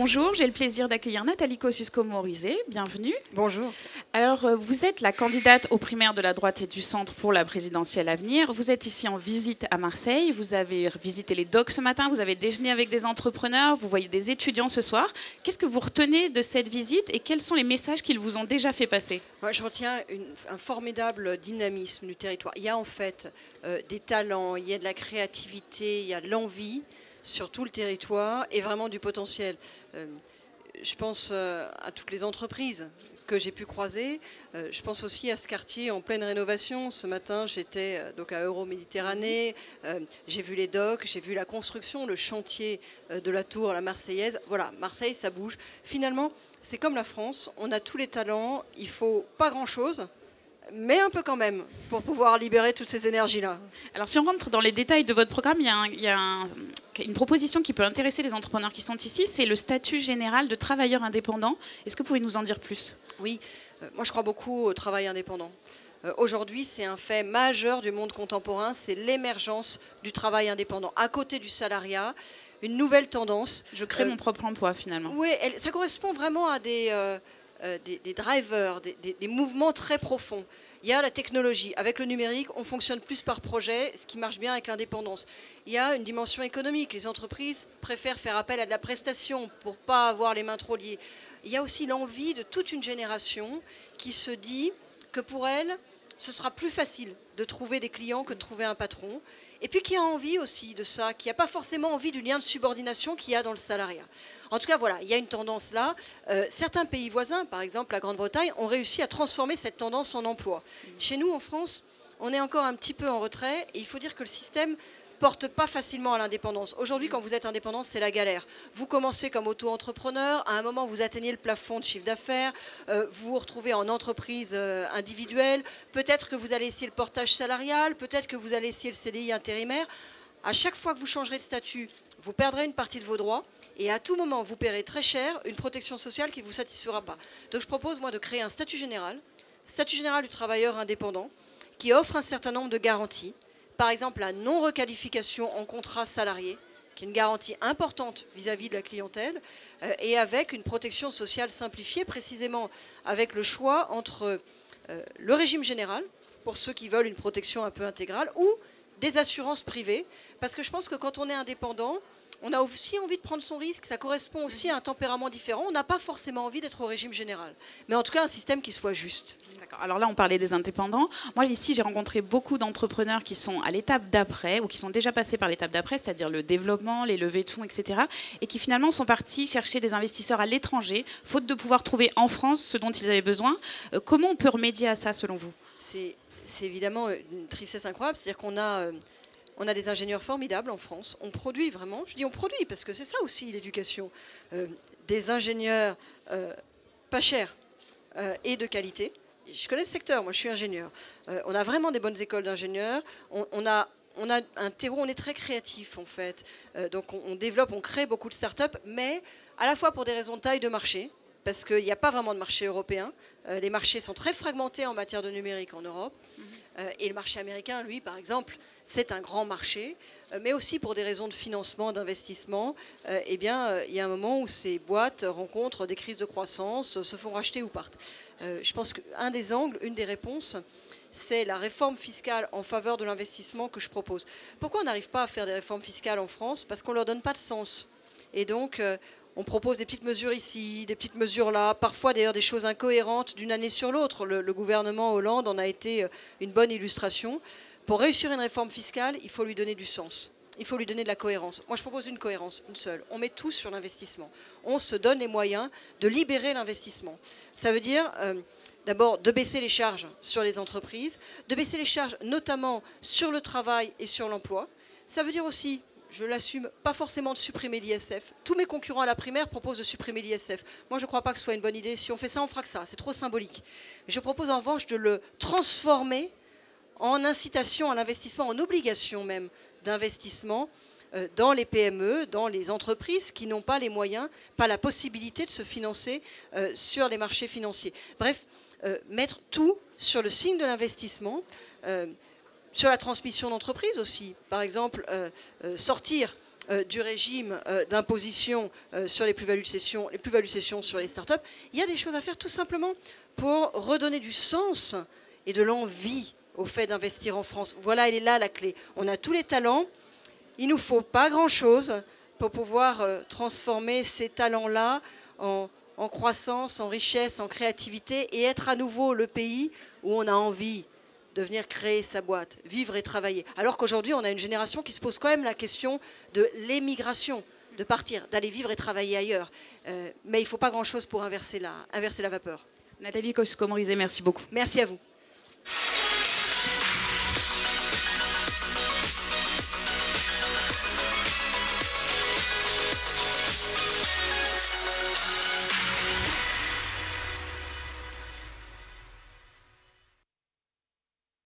Bonjour, j'ai le plaisir d'accueillir Nathalie Kosciusko-Morizet. Bienvenue. Bonjour. Alors, euh, vous êtes la candidate aux primaires de la droite et du centre pour la présidentielle à venir. Vous êtes ici en visite à Marseille. Vous avez visité les docks ce matin. Vous avez déjeuné avec des entrepreneurs. Vous voyez des étudiants ce soir. Qu'est-ce que vous retenez de cette visite et quels sont les messages qu'ils vous ont déjà fait passer? Moi, je retiens un formidable dynamisme du territoire. Il y a en fait euh, des talents, il y a de la créativité, il y a de l'envie sur tout le territoire et vraiment du potentiel. Euh, je pense euh, à toutes les entreprises que j'ai pu croiser. Euh, je pense aussi à ce quartier en pleine rénovation. Ce matin, j'étais donc à Euro-Méditerranée. j'ai vu les docks, j'ai vu la construction, le chantier de la tour, la Marseillaise. Voilà, Marseille, ça bouge. Finalement, c'est comme la France. On a tous les talents. Il faut pas grand-chose mais un peu quand même, pour pouvoir libérer toutes ces énergies-là. Alors si on rentre dans les détails de votre programme, il y a, une proposition qui peut intéresser les entrepreneurs qui sont ici, c'est le statut général de travailleur indépendant. Est-ce que vous pouvez nous en dire plus? Oui, euh, moi je crois beaucoup au travail indépendant. Euh, aujourd'hui, c'est un fait majeur du monde contemporain, c'est l'émergence du travail indépendant. À côté du salariat, une nouvelle tendance. Je crée euh, mon propre emploi finalement. Oui, ça correspond vraiment à des... Euh, des, drivers, des, mouvements très profonds. Il y a la technologie. Avec le numérique, on fonctionne plus par projet, ce qui marche bien avec l'indépendance. Il y a une dimension économique. Les entreprises préfèrent faire appel à de la prestation pour pas avoir les mains trop liées. Il y a aussi l'envie de toute une génération qui se dit que pour elle, ce sera plus facile de trouver des clients que de trouver un patron. Et puis qui a envie aussi de ça, qui n'a pas forcément envie du lien de subordination qu'il y a dans le salariat. En tout cas, voilà, il y a une tendance là. Euh, certains pays voisins, par exemple la Grande-Bretagne, ont réussi à transformer cette tendance en emploi. Chez nous, en France, on est encore un petit peu en retrait et il faut dire que le système porte pas facilement à l'indépendance. Aujourd'hui, quand vous êtes indépendant, c'est la galère. Vous commencez comme auto-entrepreneur, à un moment, vous atteignez le plafond de chiffre d'affaires, euh, vous vous retrouvez en entreprise euh, individuelle, peut-être que vous allez essayer le portage salarial, peut-être que vous allez essayer le CDI intérimaire. À chaque fois que vous changerez de statut, vous perdrez une partie de vos droits et à tout moment, vous paierez très cher une protection sociale qui ne vous satisfera pas. Donc je propose, moi, de créer un statut général, statut général du travailleur indépendant, qui offre un certain nombre de garanties. Par exemple, la non-requalification en contrat salarié, qui est une garantie importante vis-à-vis de la clientèle, euh, et avec une protection sociale simplifiée, précisément avec le choix entre euh, le régime général, pour ceux qui veulent une protection un peu intégrale, ou des assurances privées, parce que je pense que quand on est indépendant, on a aussi envie de prendre son risque, ça correspond aussi à un tempérament différent, on n'a pas forcément envie d'être au régime général, mais en tout cas un système qui soit juste. Alors là, on parlait des indépendants. Moi, ici, j'ai rencontré beaucoup d'entrepreneurs qui sont à l'étape d'après ou qui sont déjà passés par l'étape d'après, c'est-à-dire le développement, les levées de fonds, etc. Et qui finalement sont partis chercher des investisseurs à l'étranger, faute de pouvoir trouver en France ce dont ils avaient besoin. Euh, comment on peut remédier à ça, selon vous? C'est évidemment une tristesse incroyable. C'est-à-dire qu'on a, euh, on a des ingénieurs formidables en France. On produit vraiment, je dis on produit parce que c'est ça aussi l'éducation, euh, des ingénieurs euh, pas chers et de qualité. Je connais le secteur, moi je suis ingénieur. on a vraiment des bonnes écoles d'ingénieurs. On, a un terreau, on est très créatif en fait. donc on, on, développe, on crée beaucoup de start-up, mais à la fois pour des raisons de taille de marché, parce qu'il n'y a pas vraiment de marché européen. Euh, les marchés sont très fragmentés en matière de numérique en Europe. Mhm. Euh, et le marché américain, lui, par exemple, c'est un grand marché. Euh, mais aussi pour des raisons de financement, d'investissement, eh bien, il y a un moment où ces boîtes rencontrent des crises de croissance, se font racheter ou partent. je pense qu'un des angles, une des réponses, c'est la réforme fiscale en faveur de l'investissement que je propose. Pourquoi on n'arrive pas à faire des réformes fiscales en France? Parce qu'on ne leur donne pas de sens. Et donc, on propose des petites mesures ici, des petites mesures là, parfois d'ailleurs des choses incohérentes d'une année sur l'autre. Le, gouvernement Hollande en a été euh, une bonne illustration. Pour réussir une réforme fiscale, il faut lui donner du sens. Il faut lui donner de la cohérence. Moi, je propose une cohérence, une seule. On met tout sur l'investissement. On se donne les moyens de libérer l'investissement. Ça veut dire, euh, d'abord, de baisser les charges sur les entreprises, de baisser les charges notamment sur le travail et sur l'emploi. Ça veut dire aussi je l'assume, pas forcément de supprimer l'ISF. Tous mes concurrents à la primaire proposent de supprimer l'ISF. Moi, je ne crois pas que ce soit une bonne idée. Si on fait ça, on fera que ça. C'est trop symbolique. je propose en revanche de le transformer en incitation à l'investissement, en obligation même d'investissement euh, dans les PME, dans les entreprises qui n'ont pas les moyens, pas la possibilité de se financer euh, sur les marchés financiers. Bref, euh, mettre tout sur le signe de l'investissement sur la transmission d'entreprise aussi. Par exemple, euh, euh, sortir euh, du régime d'imposition sur les plus-values cession, les plus-values sur les startups. Il y a des choses à faire tout simplement pour redonner du sens et de l'envie au fait d'investir en France. Voilà, elle est là la clé. On a tous les talents. Il nous faut pas grand-chose pour pouvoir transformer ces talents-là en, en croissance, en richesse, en créativité et être à nouveau le pays où on a envie de venir créer sa boîte, vivre et travailler. Alors qu'aujourd'hui, on a une génération qui se pose quand même la question de l'émigration, de partir, d'aller vivre et travailler ailleurs. Euh, mais il ne faut pas grand-chose pour inverser la, inverser la vapeur. Nathalie Coscomorizé, merci beaucoup. Merci à vous.